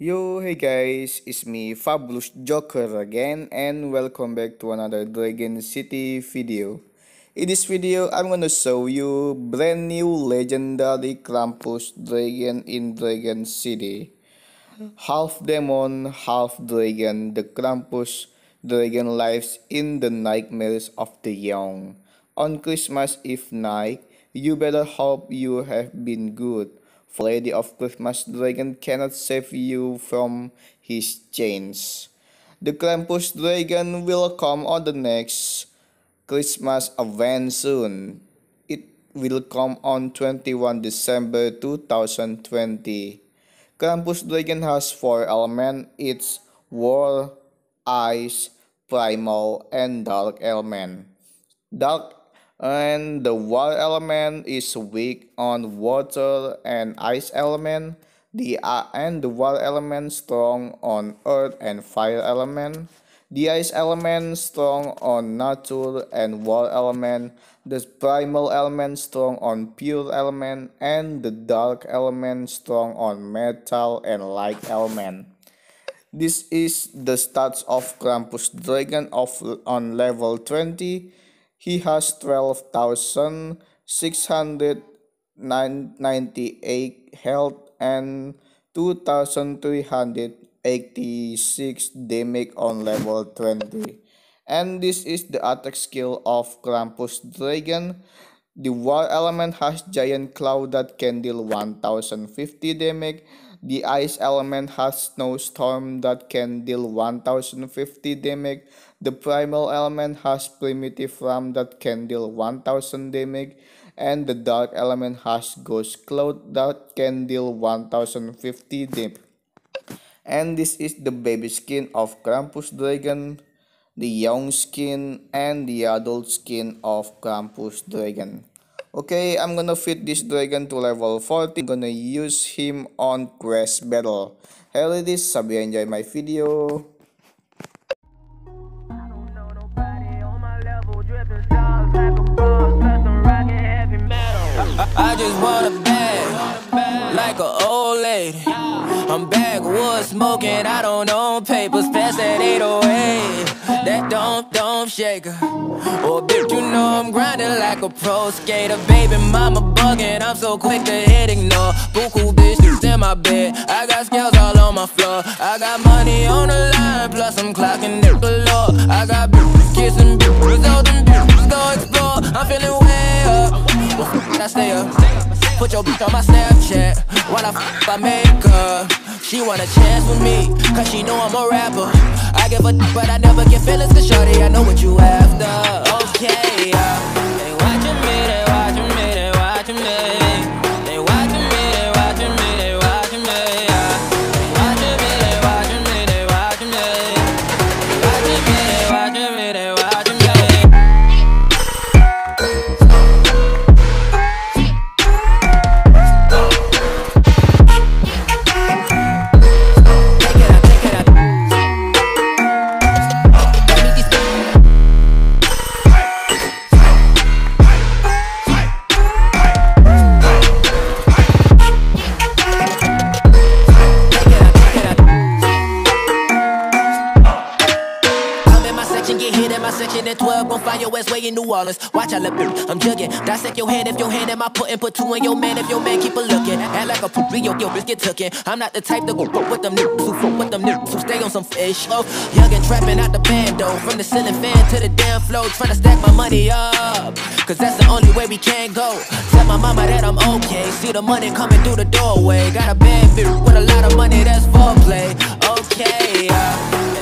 Yo, hey guys, it's me Fabulous Joker again and welcome back to another Dragon City video. In this video, I'm gonna show you brand new legendary Krampus Dragon in Dragon City. Half demon, half dragon, the Krampus Dragon lives in the nightmares of the young. On Christmas Eve night, you better hope you have been good Lady of Christmas Dragon cannot save you from his chains. The Krampus Dragon will come on the next Christmas event soon. It will come on 21 December 2020. Krampus Dragon has four elements. It's War, Ice, Primal, and Dark element. Dark and the water element is weak on water and ice element. The uh, and the water element strong on earth and fire element. The ice element strong on nature and water element. The primal element strong on pure element. And the dark element strong on metal and light element. This is the stats of Krampus Dragon of on level 20 he has 12,698 health and 2,386 damage on level 20. And this is the attack skill of Krampus Dragon. The war element has giant cloud that can deal 1050 damage. The ice element has snowstorm that can deal 1050 damage. The primal element has primitive ram that can deal 1000 damage and the dark element has ghost cloud that can deal 1050 damage. And this is the baby skin of Krampus Dragon, the young skin, and the adult skin of Krampus Dragon. Okay, I'm gonna fit this dragon to level 40. I'm gonna use him on quest battle. Hey ladies, sabi enjoy my video. I just want a bag, like old lady. I'm backwood smoking, I don't own papers, pass that 808. That don't, don't shaker. Oh, bitch, you know I'm grinding like a pro skater. Baby, mama bugging, I'm so quick to hit ignore. Buku bitches in my bed, I got scales all on my floor. I got money on the line, plus I'm clocking it below. I got bitches kissing bitches, all them bitches go explore. I'm feeling way up. I stay up. Put your bitch on my Snapchat while I f I make her. She want a chance with me, cause she know I'm a rapper. I give a but I never get feelings, cause shorty, I know what you after. Okay, uh, in New Orleans. Watch I look, I'm jugging. Dissect your hand if your hand am I putting, put two in your man if your man keep a looking. Act like a poopy, yo, yo, bitch get. I'm not the type to go with them niggas who fuck with them niggas who stay on some fish. Oh, young and trapping out the bando. From the ceiling fan to the damn floor, trying to stack my money up. Cause that's the only way we can go. Tell my mama that I'm okay. See the money coming through the doorway. Got a bad bitch with a lot of money, that's foreplay. Okay, uh,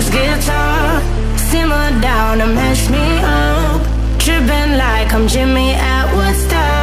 this guitar. Simmer down and mess me up. Tripping like I'm Jimi at Woodstock